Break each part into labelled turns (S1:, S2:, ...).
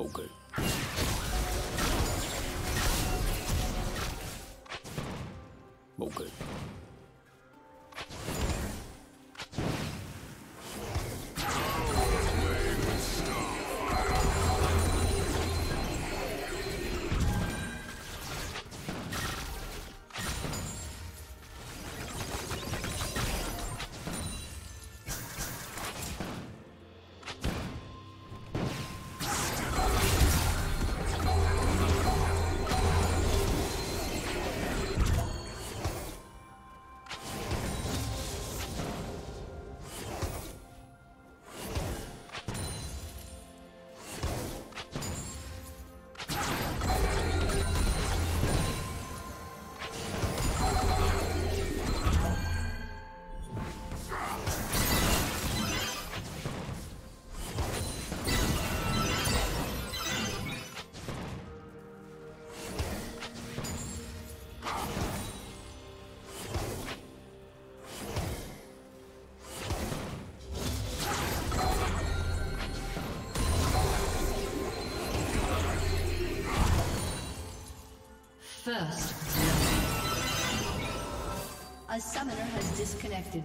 S1: 목을. 목을. Disconnected.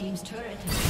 S1: Team's turret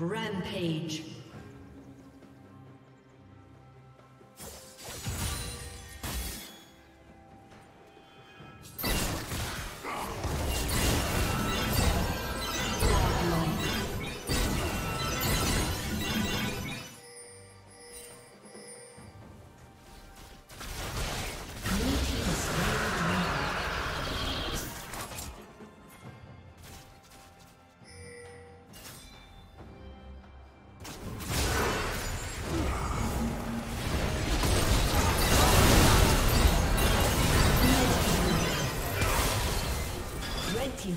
S1: Rampage.